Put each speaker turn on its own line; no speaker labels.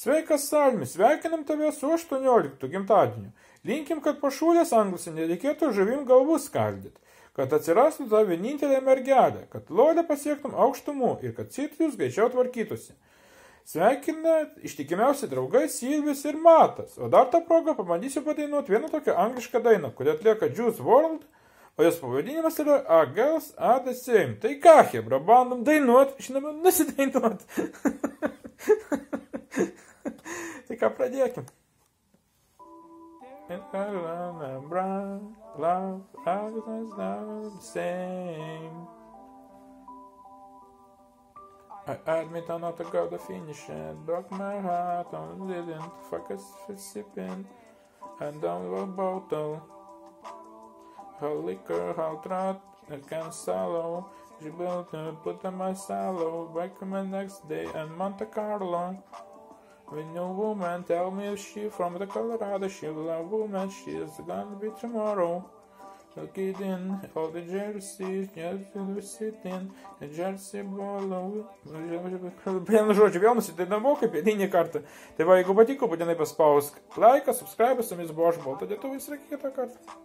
Sveikas Salmi, sveikinam tave su 18 gimtadieniu. Linkim, kad po šūlės anglose nereikėtų žavim galvų skaldyti, kad atsirastų ta vienintelė mergelė, kad lolė pasiektum aukštumų ir kad citrius greičiau tvarkytųsi. Sveikina ištikimiausi draugai Silvis ir Matas, o dar tą progą pabandysiu padainuoti vieną tokią anglišką dainą, kurią atlieka Juice WRLD, o jos pavadinimas yra A Girls Are The Same. Tai ką, hebra, bandom dainuot, žinoma, love, the same. I admit I'm not a god of finish and broke my heart on didn't focus for sipping and down the bottle. Her liquor, how trot, I can swallow. She built to put on my sallow. Back my next day and Monte Carlo. When new woman tell me she from the Colorado, she a woman, she's gonna be tomorrow. Look it in, all the jerseys, jersey sitting, jersey bolo. Vienu žodžiu, vėl nusidainavau kaip eilinį kartą. Tai va, jeigu patiko, būtinai paspausk laiką, subscribe, su jumis buvo aš, Balta Lietuvais ir kitą kartą.